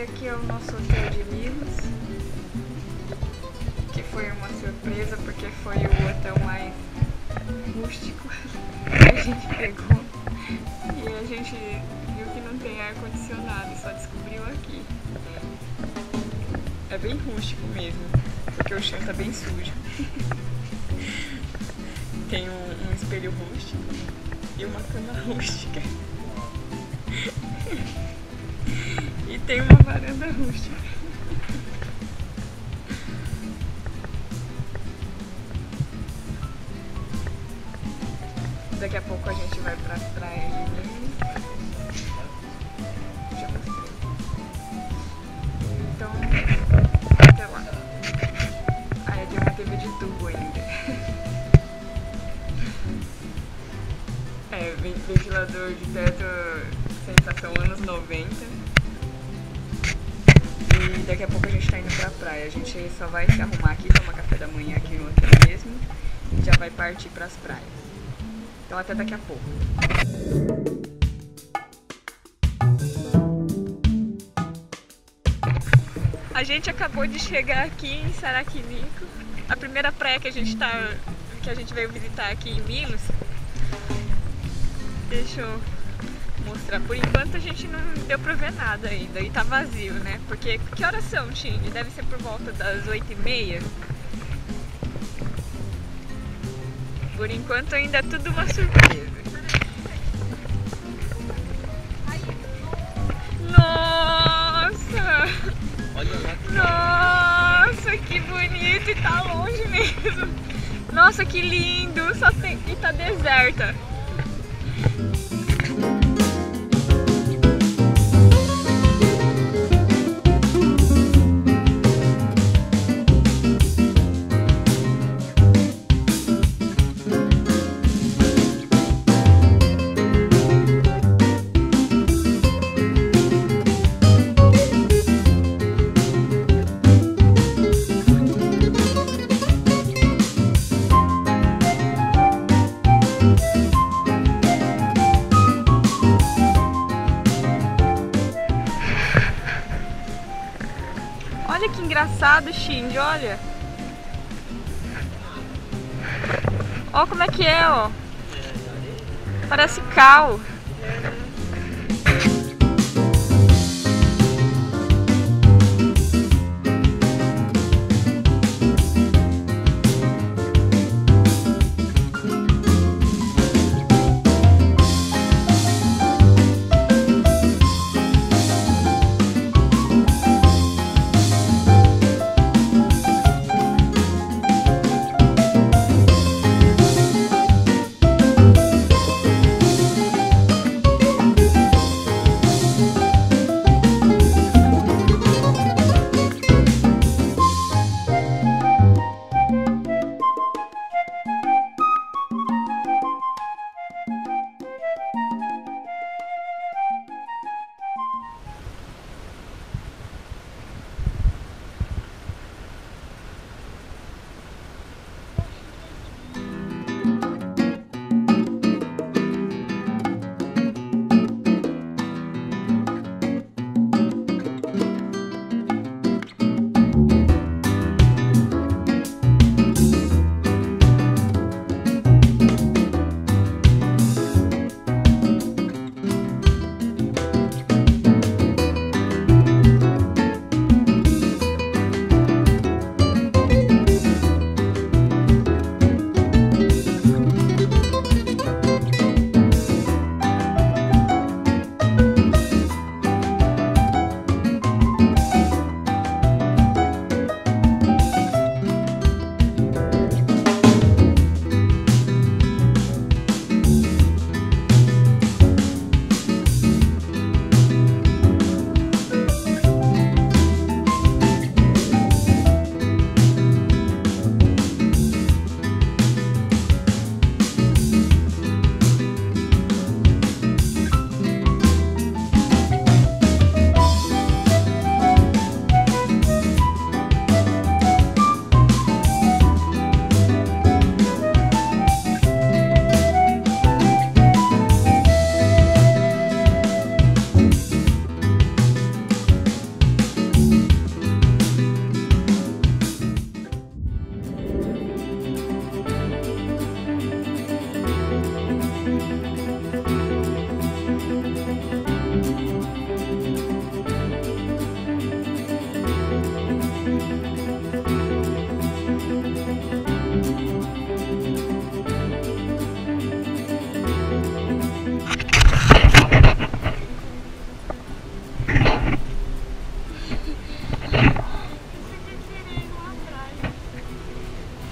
esse aqui é o nosso hotel de Minas, que foi uma surpresa porque foi o hotel mais rústico que a gente pegou e a gente viu que não tem ar condicionado, só descobriu aqui. É bem rústico mesmo, porque o chão tá bem sujo. tem um, um espelho rústico e uma cama rústica. tem uma varanda rústica. Daqui a pouco a gente vai pra praia ali. Já. Então, até lá. Aí tem uma TV de tubo ainda. É, ventilador de teto sensação anos 90. E daqui a pouco a gente tá indo pra praia. A gente só vai se arrumar aqui, tomar café da manhã aqui no hotel mesmo. E já vai partir pras praias. Então até daqui a pouco. A gente acabou de chegar aqui em Saraquinico, a primeira praia que a gente tá, que a gente veio visitar aqui em Minas. Deixa eu mostrar. Por enquanto a gente não deu pra ver nada ainda e tá vazio, né? Porque que horas são, Tini? Deve ser por volta das 8h30. Por enquanto ainda é tudo uma surpresa. Nossa! Nossa, que bonito e tá longe mesmo. Nossa, que lindo! Só tem e tá deserta. Engraçado, Shinji, olha. Olha como é que é, ó. Parece cal.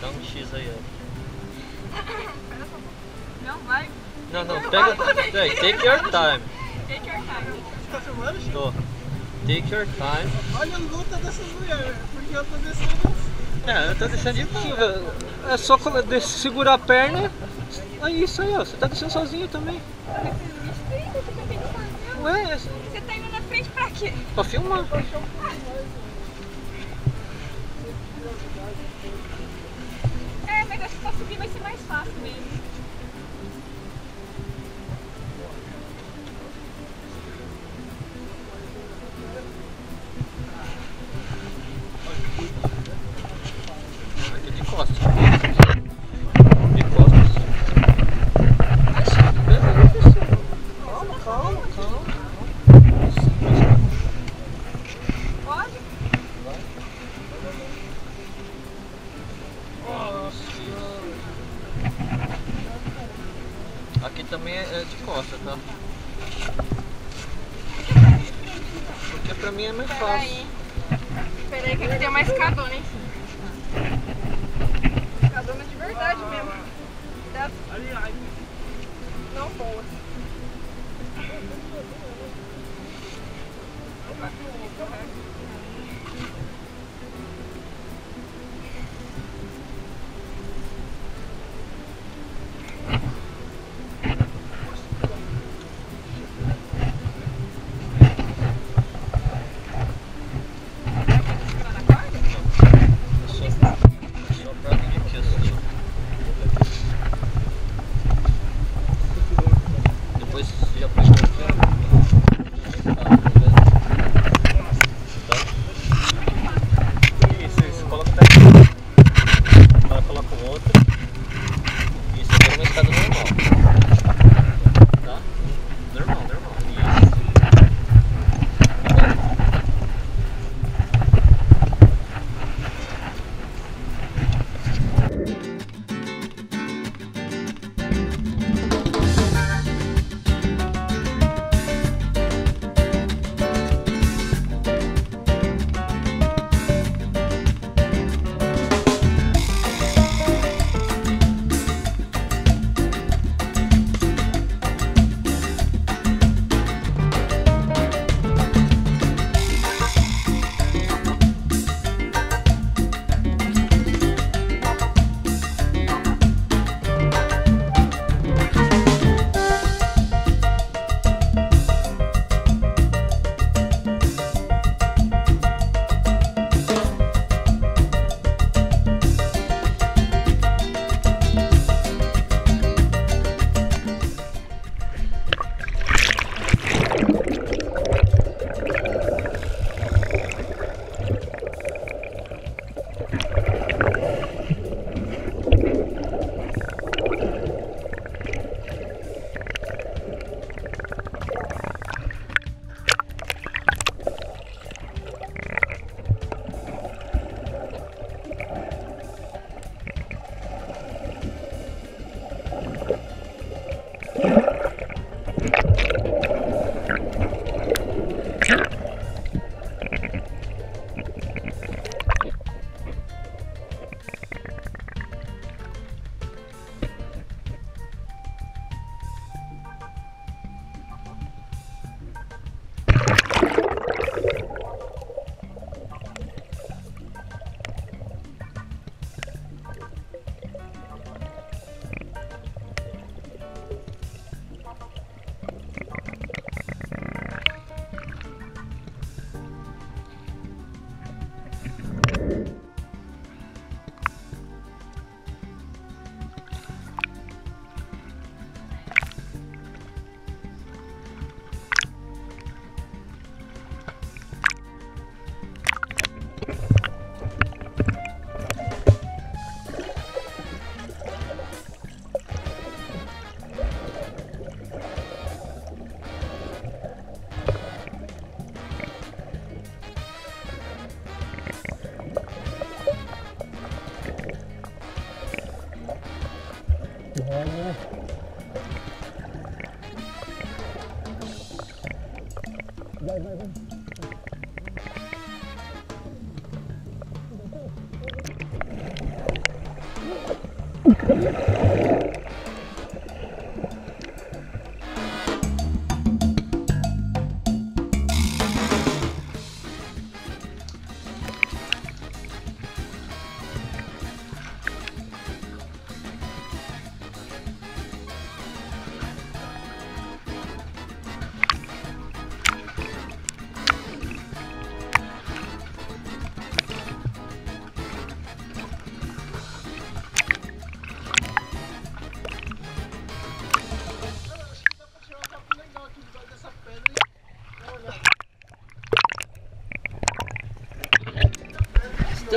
Dá um X aí, ó. Não, vai. Não, não, pega. Take your time. Take your time. Tá filmando? Chico? Tô. Take your time. Olha a luta dessas mulheres, porque eu tô descendo. É, eu tô deixando de boa. É só segurar a perna. É isso aí, ó. Você tá descendo sozinho também. Ué, é só- Você tá indo na frente pra quê? pra filmar. É, mas acho que pra subir vai ser mais fácil mesmo. Aqui também é é de costas, tá? Porque pra mim é mais fácil. Peraí. Peraí que aqui tem uma escadona, hein? Escadona de verdade mesmo. Das... Não boas. Só,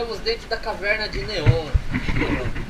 Estamos dentro da caverna de neon.